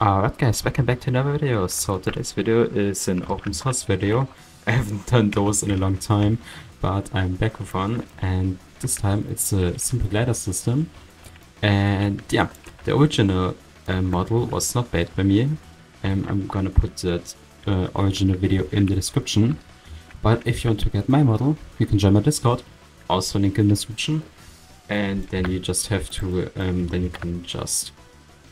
Alright guys, welcome back to another video. So today's video is an open source video. I haven't done those in a long time, but I'm back with one and this time it's a simple glider system. And yeah, the original uh, model was not bad by me. Um, I'm gonna put that uh, original video in the description. But if you want to get my model, you can join my Discord, also link in the description. And then you just have to, um, then you can just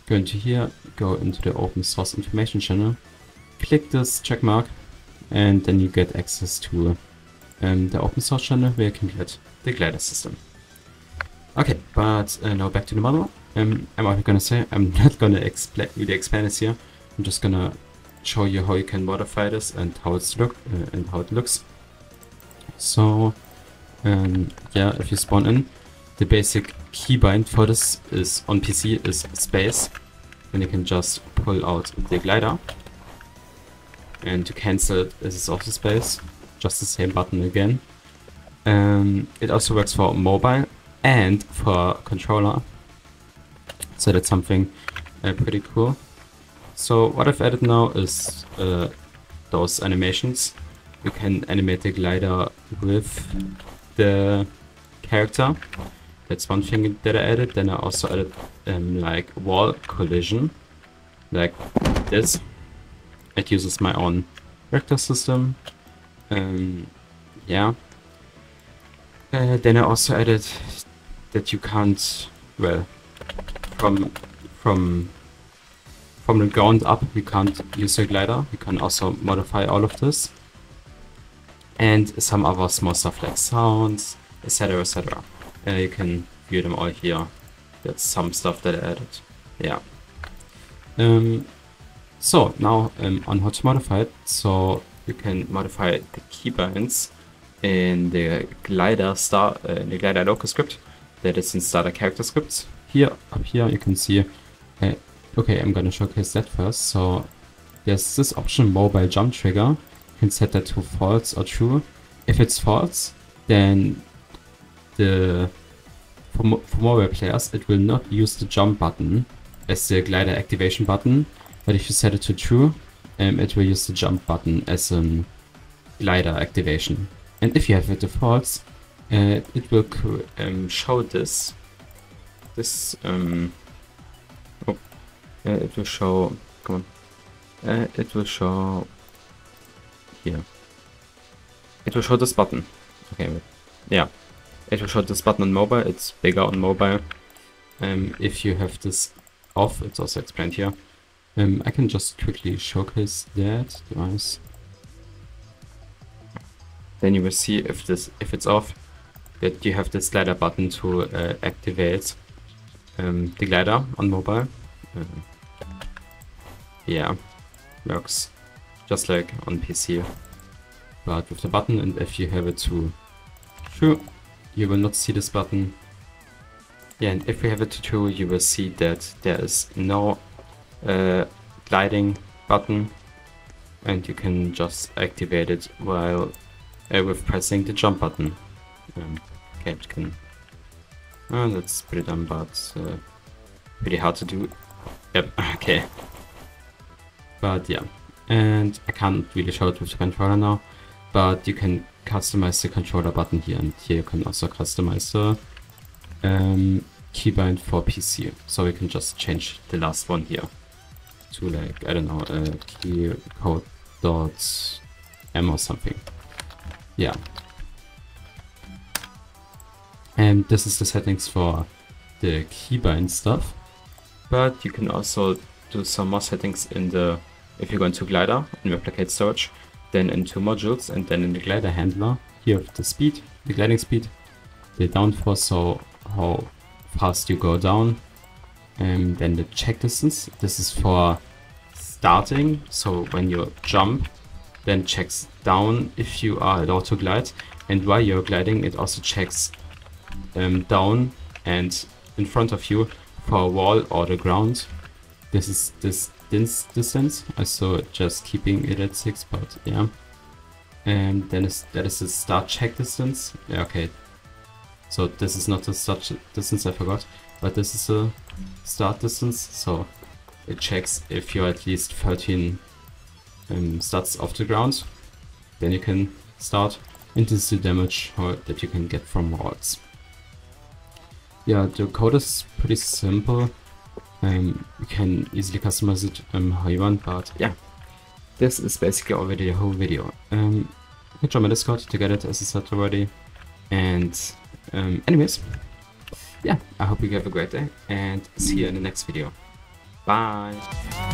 go into here, go into the open source information channel, click this check mark, and then you get access to um, the open source channel where you can get the glider system. Okay, but uh, now back to the model. Um, I'm only gonna say, I'm not gonna expla really explain this here. I'm just gonna show you how you can modify this and how it's look uh, and how it looks. So, um, yeah, if you spawn in, the basic keybind for this is on PC is space. Then you can just pull out the glider. And to cancel it, this is also space. Just the same button again. Um, it also works for mobile and for controller. So that's something uh, pretty cool. So what I've added now is uh, those animations. You can animate the glider with the character. That's one thing that I added. Then I also added um, like wall collision, like this. It uses my own vector system. Um, yeah. Uh, then I also added that you can't, well, from from from the ground up you can't use a glider. You can also modify all of this. And some other small stuff like sounds, etc, etc. Uh, you can view them all here. That's some stuff that I added. Yeah. Um, so now um, on how to modify it. So you can modify the keybinds in the glider star uh, in the glider local script that is in starter character scripts. Here up here you can see. Uh, okay, I'm gonna showcase that first. So there's this option mobile jump trigger. You can set that to false or true. If it's false, then the for, for mobile players, it will not use the jump button as the glider activation button, but if you set it to true, um, it will use the jump button as a glider activation. And if you have to false, uh, it will um, show this. This, um, oh, uh, it will show, come on, uh, it will show here. It will show this button. Okay, yeah. It will show this button on mobile, it's bigger on mobile. Um, if you have this off, it's also explained here. Um, I can just quickly showcase that device. Then you will see if this if it's off, that you have this slider button to uh, activate um, the glider on mobile. Uh, yeah, works just like on PC, but with the button. And if you have it to true, you will not see this button. Yeah, and if we have a tutorial, you will see that there is no uh, gliding button and you can just activate it while uh, with pressing the jump button. Um. Oh, that's pretty dumb, but uh, pretty hard to do. Yep, okay. But yeah, and I can't really show it with the controller now, but you can customize the controller button here and here you can also customize the um, keybind for PC. So we can just change the last one here to like, I don't know, uh, key code dot m or something. Yeah. And this is the settings for the keybind stuff. But you can also do some more settings in the, if you go into Glider and replicate storage, then into modules and then in the glider handler. Here have the speed, the gliding speed, the downforce, so how fast you go down, and then the check distance. This is for starting, so when you jump, then checks down if you are at auto glide, and while you're gliding, it also checks um, down and in front of you for a wall or the ground. This is this distance, so just keeping it at 6, but yeah. And then is, that is the start check distance. Yeah, okay. So this is not the start distance, I forgot. But this is the start distance, so it checks if you're at least 13 um, studs off the ground. Then you can start and this is the damage that you can get from mods. Yeah, the code is pretty simple. Um, you can easily customize it um, how you want, but yeah, this is basically already the whole video. Um, you can join my Discord to get it, as I said already. And um, anyways, yeah, I hope you have a great day and see you in the next video. Bye!